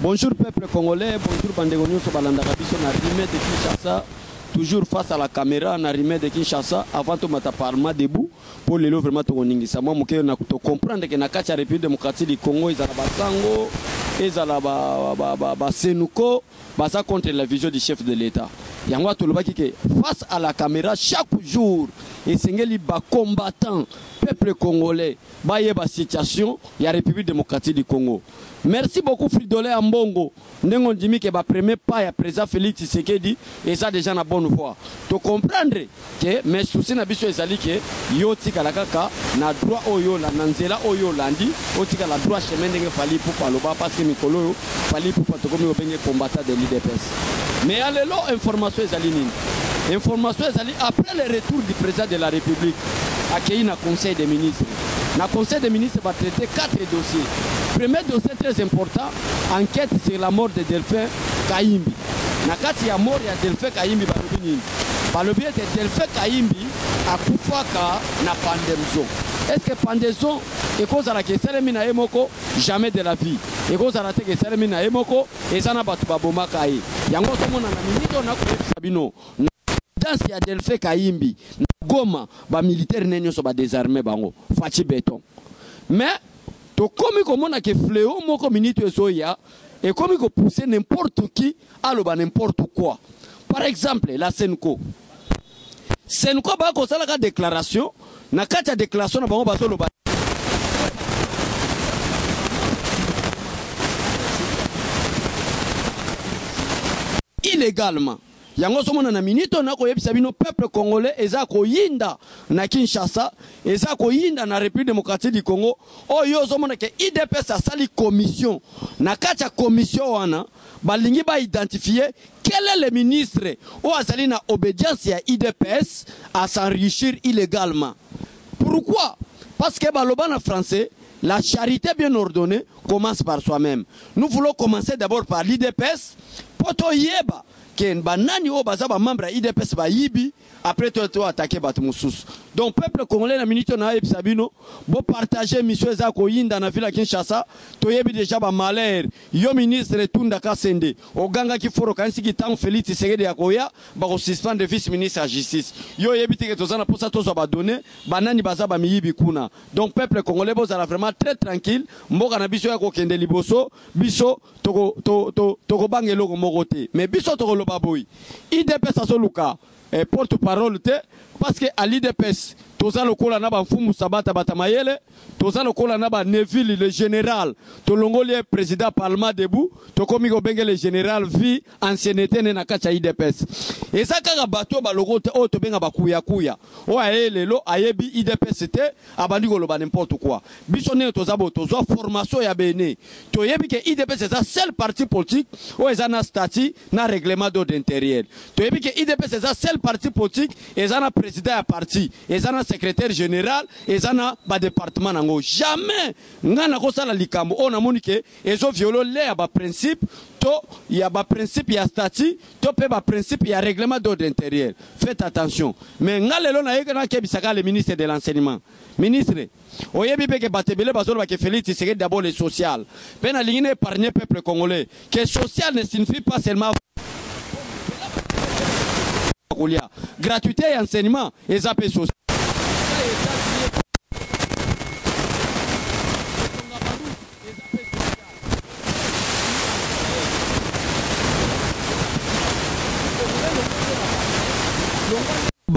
bonjour peuple congolais. Bonjour bandeko nyonso balandaka biso na rime de kinshasa. Toujours face à la caméra na rime de kinshasa avant tomata parlement debout. Mpo lelo vraiment tokoningisa. Mwa moke tocomprendre ke na kati ya république démocratique du congo ezala basango ezala basenuko baza contre la vision du chef de l'état. Yango tolobaki ke face à la caméra chaque jour esengeli bacombattant peuple congolais bayeba situation ya république démocratique du congo. Merci beaucoup fridolé ya mbongo ndenge ondimi ke bapremier pas ya président félix tshisekedi eza déjà na bonne voie. Tocomprendre ke mais susi na biso ezali ke yo otikala kaka na droit oyo olanda na nzela oyo olandi otikala droit chemin fali pupa aloba parce que mikolo oyo fali pupa de l'idps mais ya lelo information ezali information après le retour du président de la république akei na conseil des ministres. Na conseil des ministres batraité quatre dossiers. Premier dossier très important enquête sur la mort de delphin kayimbi. Na kati ya mort ya delphin kayimbi balobi nini balobi ete delphin kayimbi akufaka na pandemzo est ce que pandemzo ekozalaka esalemi na ye moko jamais de la vie. Ekozala teke esalemi na ye moko eza na bato babomaka ye yango ozomona na miniti oyo nakoyebisa bino danse ya delphin kayimbi. Na goma bamilitaire ne nyonso badésarme bango. Faci beton mais tokomi komona ke fléau moko miniti ezoya ekomi kopousse n'importe qui aloba n'importe quoi. Par exemple la senco senco baya kosalaka déclaration. Na kati ya déclaration na bango bazoloba. Illégalement yango ozomona na miniti oyo nakoyebisa bino peuple congolais eza koyinda na kinshasa eza koyinda na république démocratique du congo. Oyo ozomona ke idps asali commission. Na kati commission wana balingi baidentifie quel est le ministre oyo azali na obédience ya idps à s'enrichir illégalement. Pourquoi? Parce que baloba na français la charité bien ordonnée commence par soi-même. Nous voulons commencer d'abord par l'idps mpo toyeba ke banani oyo baza bamembre ya idps bayibi après to toatake bato mosusu donc peuple congolais na miniti oyo nayebisa bino bopartage mission eza koyinda na ville ya kinshasa. Toyebi deja bamalere yo ministre tunda kasende ogangaki foro kanisiki ntango félix tshisekedi ya koya bakosuspendre vice ministre ya justice. Yo oyebi teke toza na mposa tozwa badone banani baza bamiyibi kuna. Donc peuple congolais bozala vraiment très tranquille. Mboka na biso ya kokende liboso biso tokobanga eloko moko te. Mais biso tokoloba boyi idps azoluka porte parole te parce que l'idps toza lokola na bamfumu sabata bata mayele. Toza lokola na baneville le général. Tolongoli ye président parlement debout. Tokomi kobenge le général vi ancienneté ne na kati ya idps eza kaka bato oyo baloko te oyo tobenga bakuyakuya. Oyo aye lelo ayebi idps te abandi koloba n'importe quoi. Biso ndenge toza boye tozwa formation ya bene toyebi ke idps eza seul parti politique oyo eza na statut na règlement d'ordre intérieur. Toyebi ke idps eza seul parti politique eza na président ya parti. Eza na secrétaire général eza na badepartement nango. Jamais ngai nakosala likambo. Oyo namoni ke ezoviole le ya baprincipe to ya baprincipe ya statut to mpe baprincipe ya règlement d'ordre intérieur. Faites attention. Mais ngai lelo nayeki nakebisaka le ministre de l'enseignement. Ministre oyebi mpe ke bato ebele bazoloba ke félix tshisekedi d'abord le social. Mpe nalingi na épargne peuple congolais. Ke social ne signifie pas seulement gratuité ya enseignement eza mpe social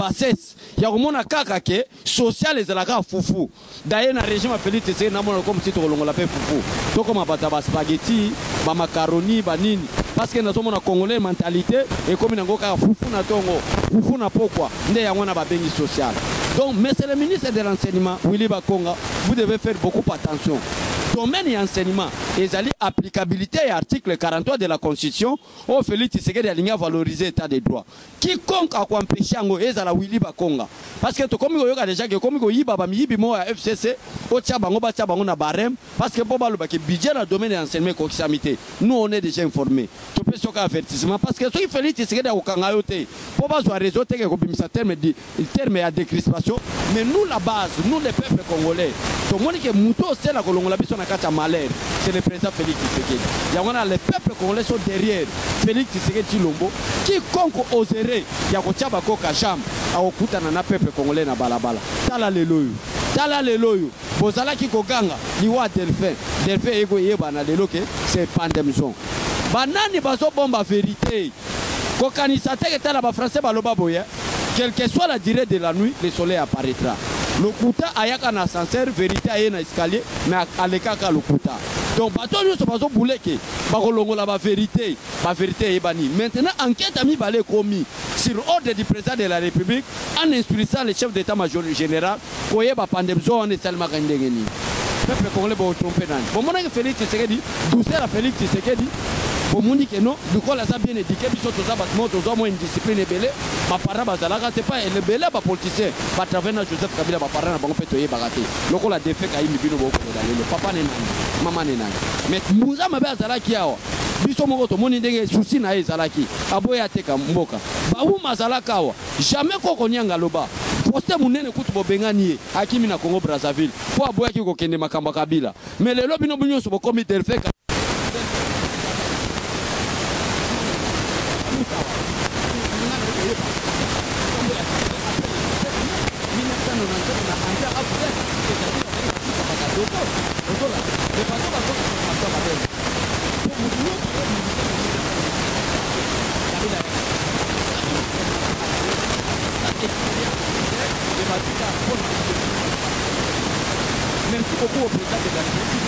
bassesse. Ya komona kaka ke social ezalaka fufu. Daye na régime ya félix tshisekedi namona loko mosi tokolongola mpe fufu. Tokoma bato ya baspageti bamakaroni banini parce que nazomona congolais mentalité ekomi nango kaka fufu na ntongo fufu na pokwa. Nde yango na babengi social. Donc monsieur le ministre de l'enseignement willy bakonga. Vous devez faire beaucoup attention. Domaine ya enseignement ezali applicabilité ya article 43 de la constitution. Oyo félix tshisekedi alingi avaloriser état de droit. Quiconque akoampeshe yango ezala willy bakonga. Parce que tokomi koyoka déjà ke ekomi koyiba bamiyibi moko ya fcc otia bango batia bango na barème. Parce que mpo balobaki budget na domaine ya enseignement ekokisami te. Nous on est déjà informé topesi yoka avertissement. Parce que soki félix tshisekedi akokanga yo te mpo bazwa réseau teke kobimisa terme, ya décrispation. Mais nous la base nous le peuple congolais tomoni ke moto osela kolongola biso na kati ya malere président félix tshisekedi. Yango wana les peuples congolais sont derrière félix tshisekedi chilombo quiconque oserait ya kotia bakoka jambe akokutana na peuple congolais na balabala. Tala lelo oyo tala lelo oyo bozalaki koganga liwa delphin delphin eye koyebana lelo ke c'est pandemson banani bazobomba vérité. Kokanisa teke tala bafrançais baloba boye quelle que soit la durée de la nuit le soleil apparaîtra. Lokuta ayaka na ascenseur vérité aye na escalier mais alekaka lokuta donc bato nyonso bazobule ke bakolongola bavérité bavérité eyebani. Maintenant enquête ya mibale ekomi sur ordre du président de la république en instruisant le chef d'état major général koyeba pandemzo wana esalemaka ndenge nini peuple congolais botrompe nani? Bomonaki félix tshisekedi douceur ya félix tshisekedi bomoni keno lokola aza bien édike biso toza bato moko tozwa mwa indiscipline ebele. Bapara bazalaka te pa ebele bapoliticien batravai na joseph kabila bapara na bango mpe toyebaka te. Lokola defe kayimbi bino bokolela lelo. Papa ne nani mama ne nani mais mbuza mabe azalaki awa. Biso moko tomoni ndenge susi na ye ezalaki. Aboya ateka mboka. Bawuma azalaka awa. Jamais koko nianga aloba poste monene kutu bobengani ye akimi na congo brazzaville. Mpo aboyaki kokende makambo ya kabila. Mais lelo bino nyonso bokomi delfe Merci beaucoup au président de la République.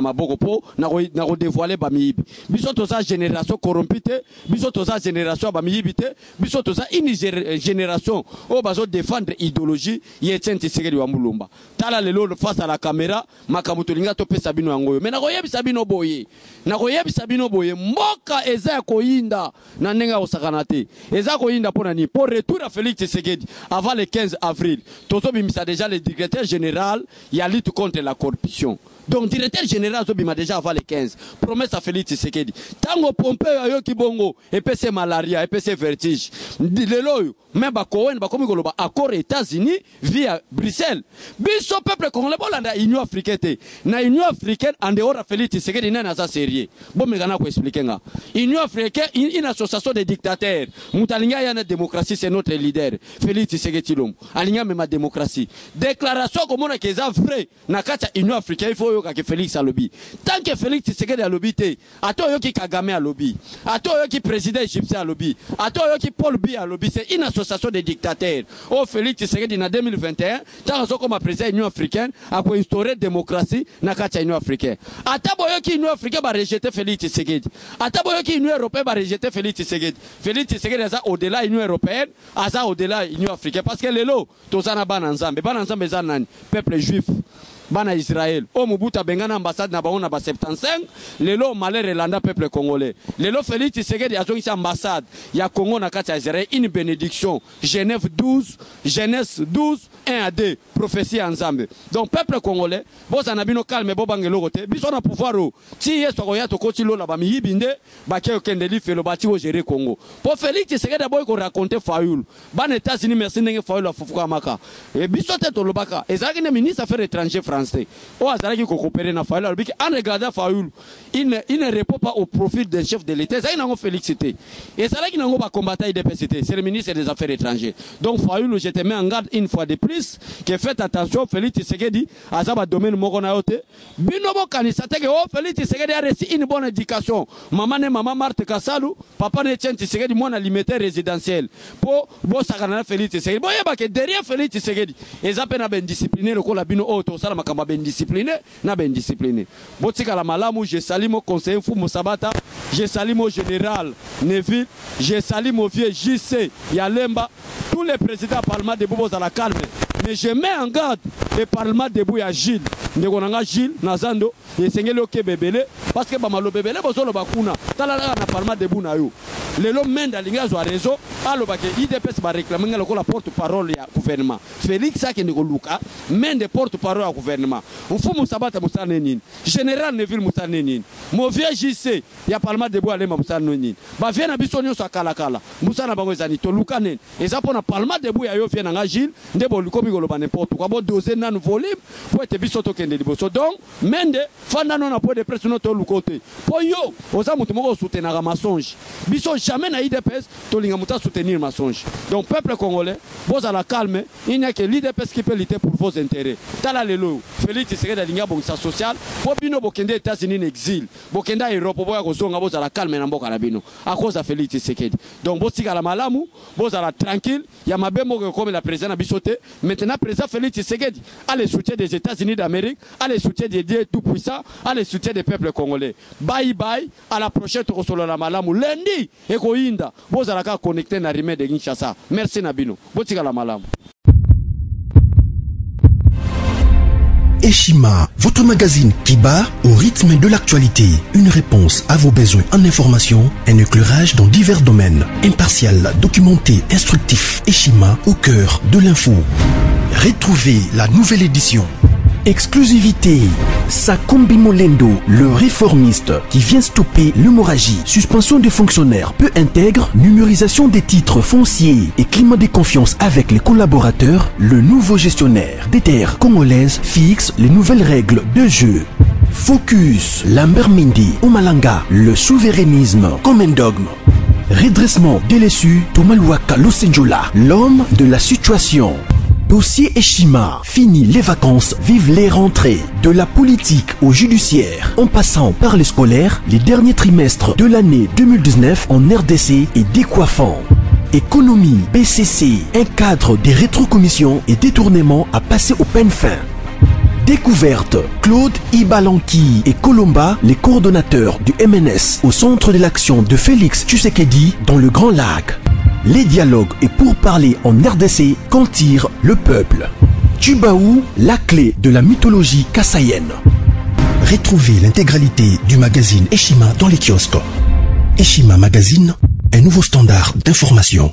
Na maboko mpo na kodevoile bamiyibi. Biso toza génération corrompu te biso toza génération ya bamiyibi biso toza une génération oyo bazodefendre idéologie ye etienne tisekedi wa mulumba. Tala lelo face à la caméra makambo tolinga topesa bino yango oyo. Me nakoyebisa bino boye nakoyebisa bino boye mboka eza ya koyinda na ndenge ya eza koyinda mpo na nini? Mpo retour ya félix tisekedi avant le 15 avril tozobimisa déjà le directeur général ya contre la corruption donc directeur général azobima déjà avant le 15 promesse ya félix tshisekedi. Ntango pompeo ayoki bongo epesi malaria epesi vertige. Lelo oyo me bakowen bakomi koloba accord états-unis via bruxelles. Biso peuple congolais bolanda union africaine te. Na union africaine en dehors ya félix tshisekedi nani aza sérieux. Bomeka na koexplike nga. Union africaine une association de dictateurs. Moto alingi aya na démocratie c'est notre leader félix tshisekedi tilombo alingi amema démocratie. Déclaration akomonaka eza vrai. Na kati ya union africaine ifo oyokaki félix alobi. Tant que félix tshisekedi alobi te ata oyoki kagame alobi. Ata oyoki président égyptien alobi. Ata oyoki paul bi alobi. C'est une association de dictateurs. Oyo félix tshisekedi na 2021 ntango azokoma président union africaine akoinstaure démocratie na kati ya union africaine. Ata boyoki union africaine barejete félix tshisekedi. Ata boyoki union européenne barejete félix tshisekedi. Félix tshisekedi aza au-delà union européenne aza au-delà union africaine. Parce que lelo toza na bana nzambe. Bana nzambe eza nani? Peuple juif bana israel oyo mobutu abenga na ambassade na bango na ba 75 lelo malheur elanda peuple congolais. Lelo félix tshisekedi azongisi ambassade ya congo na kati ya israel une bénédiction. Genève 12 genèse 12 1 à 2 prophétie ya nzambe donc peuple congolais bozala na bino calme bobanga eloko te. Biso na pouvoir o ti yesu akoya tokoti lola bamiyibi nde bake okende lifelo bati ogere congo. Mpo félix tshisekedi aboyi koraconte fayulu bana états-unis merci ndenge fayulu afufukamaka. E biso te tolobaka. Ezalaki nde ministre affaire étranger france te oyo azalaki kokopere na fayulu alobiki en regardant fayulu il ne, il ne répond pas au profil d'un chef de l'état. Ezalaki nango félix te ezalaki nango bakombata idps te c'est le ministre des affaires étrangères. Donc fayulu je te mets en garde une fois de plus que faites attention félix tshisekedi aza badomaine moko na yo te. Bino bokanisa teke o félix tshisekedi a reçu une bonne éducation. Mama ne mama marte kasalu papa ne etienne tshisekedi mwana limité résidentiel. Mpo bosakana na félix tshisekedi. Boyeba ke derrière félix tshisekedi eza mpe na baindiscipline lokola bino. Oyo tosala makambo ya baindiscipline na baindiscipline botikala malamu je sali mo conseiller mfumu sabata je sali mo général neville je sali mo vieux jc yalemba tous les présidents parlement debout bozala calme mais je mets en garde le parlement debout ya gilles. Ndeko na nga gilles naza ndo esengeli okeba ebele parce que bamaloba ebele bozoloba kuna. Talalaka na parlement debout na yo. Lelo mende alingi azwa réseau alobake idps baréclame nga lokola porte parole ya gouvernement. Félix akende koluka mende porte parole ya gouvernement. Mfumu sabata mosala ne nini général neville mosala ne nini movie jc ya parlement debo alema mosala no nini bavie na biso nyonso akalakala mosala na bango ezali toluka nini eza mpo na parlement debo ya yo vie na nga gile nde bolikomi koloba nimporte quoi. Bodose nanu volume po ete biso tokende liboso. Donc mende fanda no na po de presse no toluka te mpo yo oza moto moko osoutenaka masonge biso jamais na idps tolinga moto asoutenir masonge donc peuple congolais bozala calme il n'y a que l'idps qui peut lutter pour vos intérêts. Tala lelo félix tshisekedi alingi abongisa social mpo bino bokende états-unis na exil. Bokende europe boya kozonga bozala calme na mboka na bino. A cause ya félix tshisekedi. Donc botikala malamu bozala tranquille ya mabe moko ekomela président na biso te maintenant président félix tshisekedi. A le soutien des états-unis d'amérique a le soutien des dieux tout puissant a le soutien des peuples congolais. Bye bye à la prochaine tokosolola malamu. Lundi ekoyinda bozala kaka kinshasa merci na bino botikala malamu Eshima, votre magazine qui bat au rythme de l'actualité. Une réponse à vos besoins en information, un éclairage dans divers domaines. Impartial, documenté, instructif. Eshima au cœur de l'info. Retrouvez la nouvelle édition. Exclusivité. Sakumbi Molendo, le réformiste qui vient stopper l'hémorragie, suspension des fonctionnaires peu intègre, numérisation des titres fonciers et climat de confiance avec les collaborateurs, le nouveau gestionnaire des terres congolaises fixe les nouvelles règles de jeu. Focus, Lambert Mindi, Omalanga, le souverainisme comme un dogme. Redressement délaissé, Tomaluaka Losenjola, l'homme de la situation. Dossier Eshima, fini les vacances, vive les rentrées. De la politique au judiciaire, en passant par les scolaires, les derniers trimestres de l'année 2019 en RDC est décoiffant. Économie, BCC, un cadre des rétrocommissions et détournements à passer au peine fin. Découverte, Claude Ibalanki et Colomba, les coordonnateurs du MNS au centre de l'action de Félix Tshisekedi dans le Grand Lac. Les dialogues et pour parler en RDC qu'en tire le peuple. Tubaou, la clé de la mythologie kassaïenne. Retrouvez l'intégralité du magazine Eshima dans les kiosques. Eshima Magazine, un nouveau standard d'information.